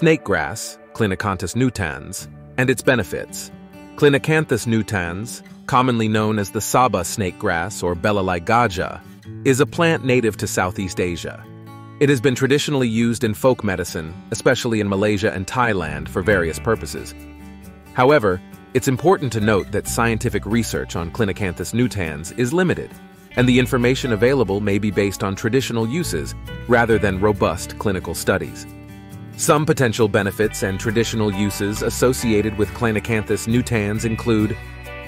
snakegrass, Clinacanthus nutans, and its benefits. Clinacanthus nutans, commonly known as the Sabah snakegrass or Belalai gajah, is a plant native to Southeast Asia. It has been traditionally used in folk medicine, especially in Malaysia and Thailand, for various purposes. However, it's important to note that scientific research on Clinacanthus nutans is limited, and the information available may be based on traditional uses rather than robust clinical studies. Some potential benefits and traditional uses associated with Clinacanthus nutans include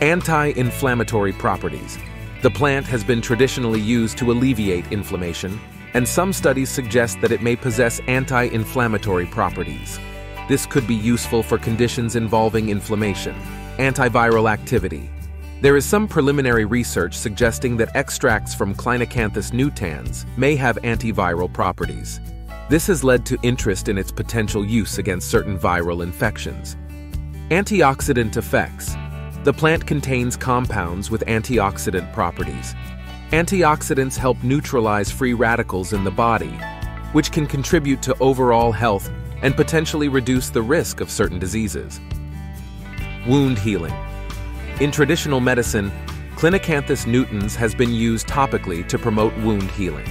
anti-inflammatory properties. The plant has been traditionally used to alleviate inflammation, and some studies suggest that it may possess anti-inflammatory properties. This could be useful for conditions involving inflammation, antiviral activity. There is some preliminary research suggesting that extracts from Clinacanthus nutans may have antiviral properties. This has led to interest in its potential use against certain viral infections. Antioxidant effects. The plant contains compounds with antioxidant properties. Antioxidants help neutralize free radicals in the body, which can contribute to overall health and potentially reduce the risk of certain diseases. Wound healing. In traditional medicine, Clinacanthus nutans has been used topically to promote wound healing.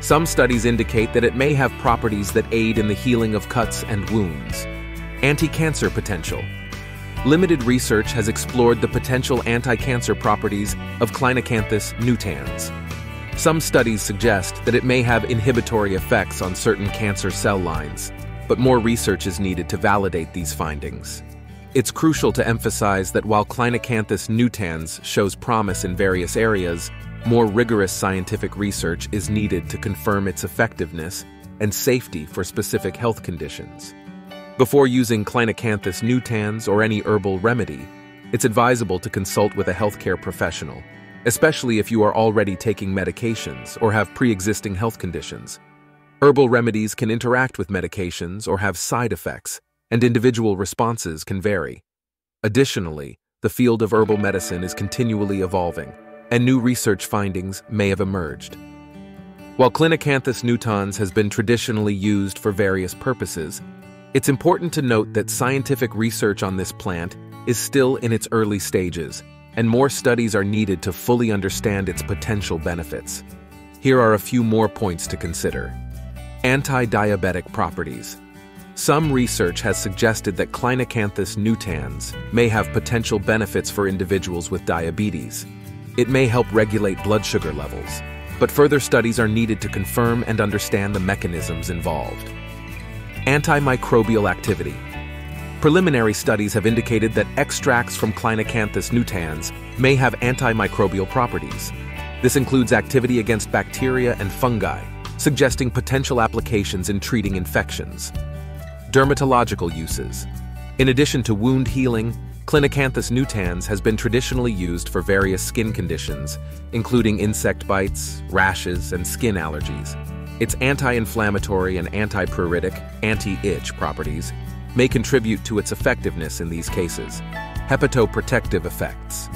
Some studies indicate that it may have properties that aid in the healing of cuts and wounds. Anti-cancer potential. Limited research has explored the potential anti-cancer properties of Clinacanthus nutans. Some studies suggest that it may have inhibitory effects on certain cancer cell lines, but more research is needed to validate these findings. It's crucial to emphasize that while Clinacanthus nutans shows promise in various areas, more rigorous scientific research is needed to confirm its effectiveness and safety for specific health conditions. Before using Clinacanthus nutans or any herbal remedy, it's advisable to consult with a healthcare professional, especially if you are already taking medications or have pre-existing health conditions. Herbal remedies can interact with medications or have side effects, and individual responses can vary. Additionally, the field of herbal medicine is continually evolving, and new research findings may have emerged. While Clinacanthus nutans has been traditionally used for various purposes, it's important to note that scientific research on this plant is still in its early stages, and more studies are needed to fully understand its potential benefits. Here are a few more points to consider. Anti-diabetic properties. Some research has suggested that Clinacanthus nutans may have potential benefits for individuals with diabetes. It may help regulate blood sugar levels, but further studies are needed to confirm and understand the mechanisms involved. Antimicrobial activity. Preliminary studies have indicated that extracts from Clinacanthus nutans may have antimicrobial properties. This includes activity against bacteria and fungi, suggesting potential applications in treating infections. Dermatological uses. In addition to wound healing, Clinacanthus nutans has been traditionally used for various skin conditions, including insect bites, rashes, and skin allergies. Its anti-inflammatory and anti-pruritic, anti-itch properties may contribute to its effectiveness in these cases. Hepatoprotective effects.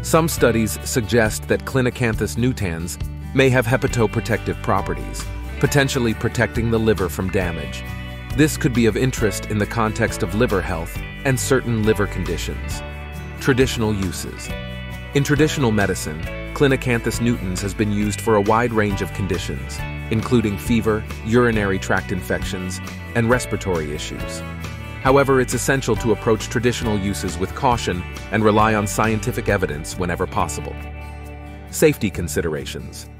Some studies suggest that Clinacanthus nutans may have hepatoprotective properties, potentially protecting the liver from damage. This could be of interest in the context of liver health and certain liver conditions. Traditional uses. In traditional medicine, Clinacanthus nutans has been used for a wide range of conditions, including fever, urinary tract infections, and respiratory issues. However, it's essential to approach traditional uses with caution and rely on scientific evidence whenever possible. Safety considerations.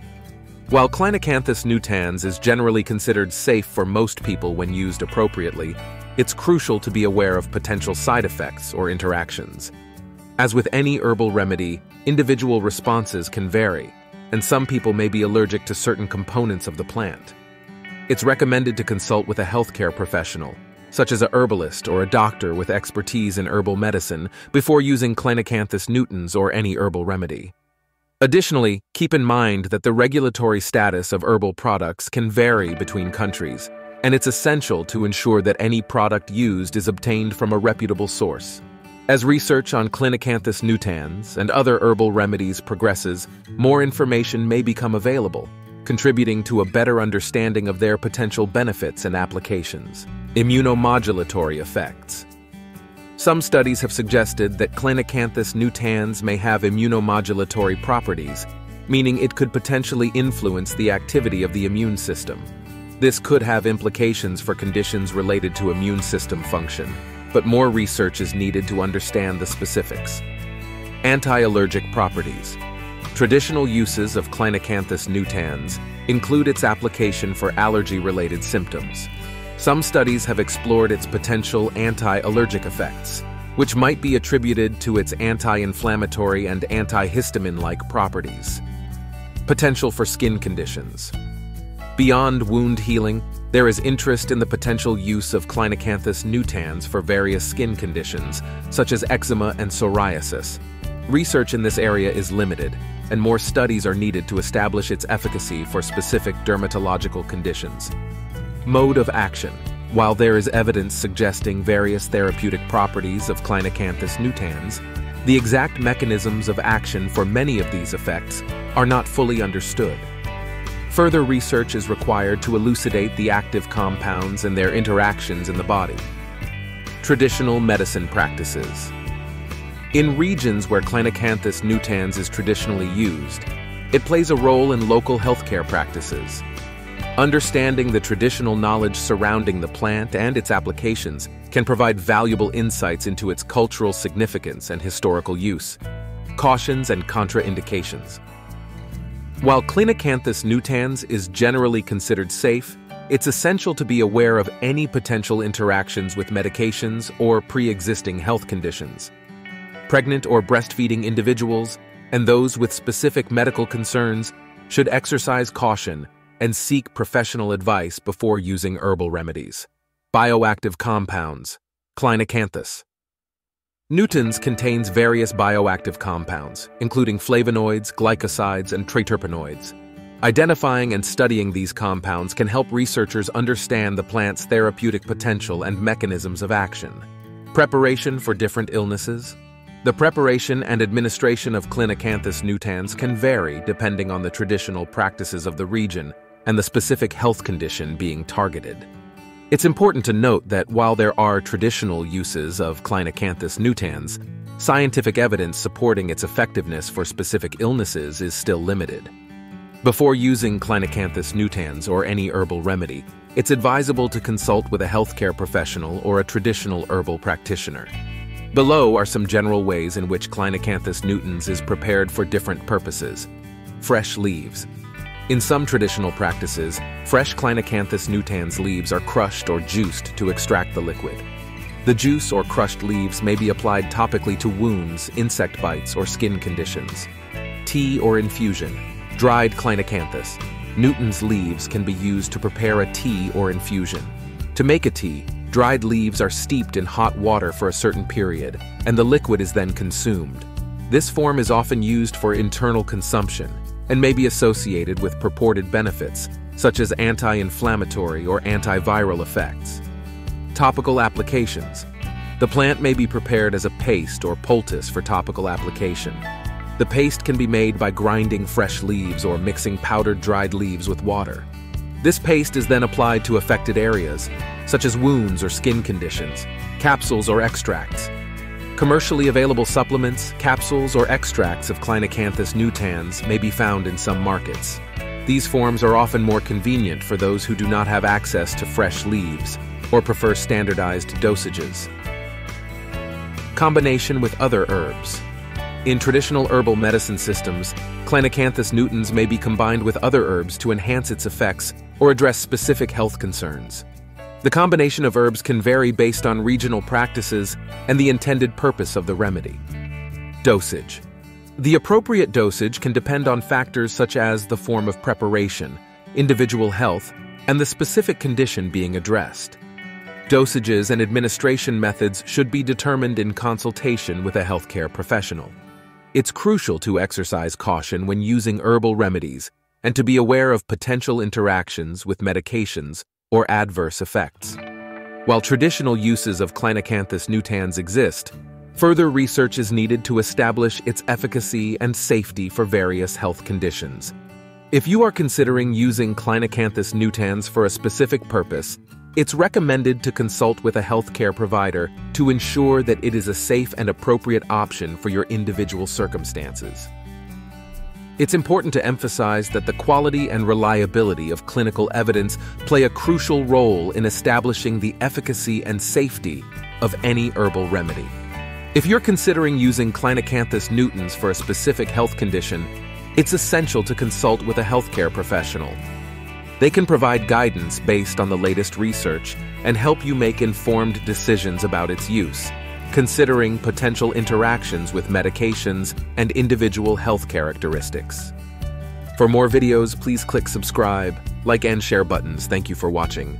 While Clinacanthus nutans is generally considered safe for most people when used appropriately, it's crucial to be aware of potential side effects or interactions. As with any herbal remedy, individual responses can vary, and some people may be allergic to certain components of the plant. It's recommended to consult with a healthcare professional, such as a herbalist or a doctor with expertise in herbal medicine, before using Clinacanthus nutans or any herbal remedy. Additionally, keep in mind that the regulatory status of herbal products can vary between countries, and it's essential to ensure that any product used is obtained from a reputable source. As research on Clinacanthus nutans and other herbal remedies progresses, more information may become available, contributing to a better understanding of their potential benefits and applications. Immunomodulatory effects. Some studies have suggested that Clinacanthus nutans may have immunomodulatory properties, meaning it could potentially influence the activity of the immune system. This could have implications for conditions related to immune system function, but more research is needed to understand the specifics. Anti-allergic properties. Traditional uses of Clinacanthus nutans include its application for allergy-related symptoms. Some studies have explored its potential anti-allergic effects, which might be attributed to its anti-inflammatory and antihistamine-like properties. Potential for skin conditions. Beyond wound healing, there is interest in the potential use of Clinacanthus nutans for various skin conditions, such as eczema and psoriasis. Research in this area is limited, and more studies are needed to establish its efficacy for specific dermatological conditions. Mode of action. While there is evidence suggesting various therapeutic properties of Clinacanthus nutans, the exact mechanisms of action for many of these effects are not fully understood. Further research is required to elucidate the active compounds and their interactions in the body. Traditional medicine practices. In regions where Clinacanthus nutans is traditionally used, it plays a role in local healthcare practices. Understanding the traditional knowledge surrounding the plant and its applications can provide valuable insights into its cultural significance and historical use. Cautions and contraindications. While Clinacanthus nutans is generally considered safe, it's essential to be aware of any potential interactions with medications or pre-existing health conditions pregnant or breastfeeding individuals, and those with specific medical concerns should exercise caution and seek professional advice before using herbal remedies. Bioactive compounds, Clinacanthus. Nutans contains various bioactive compounds, including flavonoids, glycosides, and triterpenoids. Identifying and studying these compounds can help researchers understand the plant's therapeutic potential and mechanisms of action. Preparation for different illnesses, the preparation and administration of Clinacanthus nutans can vary depending on the traditional practices of the region and the specific health condition being targeted. It's important to note that while there are traditional uses of Clinacanthus nutans, scientific evidence supporting its effectiveness for specific illnesses is still limited. Before using Clinacanthus nutans or any herbal remedy, it's advisable to consult with a healthcare professional or a traditional herbal practitioner. Below are some general ways in which Clinacanthus nutans is prepared for different purposes. Fresh leaves. In some traditional practices, fresh Clinacanthus nutans leaves are crushed or juiced to extract the liquid. The juice or crushed leaves may be applied topically to wounds, insect bites, or skin conditions. Tea or infusion. Dried Clinacanthus. Nutans leaves can be used to prepare a tea or infusion. To make a tea, Dried leaves are steeped in hot water for a certain period, and the liquid is then consumed. This form is often used for internal consumption and may be associated with purported benefits, such as anti-inflammatory or antiviral effects. Topical applications. The plant may be prepared as a paste or poultice for topical application. The paste can be made by grinding fresh leaves or mixing powdered dried leaves with water. This paste is then applied to affected areas, such as wounds or skin conditions, capsules or extracts. Commercially available supplements, capsules, or extracts of Clinacanthus nutans may be found in some markets. These forms are often more convenient for those who do not have access to fresh leaves or prefer standardized dosages. Combination with other herbs. In traditional herbal medicine systems, Clinacanthus nutans may be combined with other herbs to enhance its effects or address specific health concerns. The combination of herbs can vary based on regional practices and the intended purpose of the remedy. Dosage. The appropriate dosage can depend on factors such as the form of preparation, individual health, and the specific condition being addressed. Dosages and administration methods should be determined in consultation with a healthcare professional. It's crucial to exercise caution when using herbal remedies and to be aware of potential interactions with medications or adverse effects. While traditional uses of Clinacanthus nutans exist, further research is needed to establish its efficacy and safety for various health conditions. If you are considering using Clinacanthus nutans for a specific purpose, it's recommended to consult with a healthcare provider to ensure that it is a safe and appropriate option for your individual circumstances. It's important to emphasize that the quality and reliability of clinical evidence play a crucial role in establishing the efficacy and safety of any herbal remedy. If you're considering using Clinacanthus nutans for a specific health condition, it's essential to consult with a healthcare professional. They can provide guidance based on the latest research and help you make informed decisions about its use, considering potential interactions with medications and individual health characteristics. For more videos, please click subscribe, like and share buttons. Thank you for watching.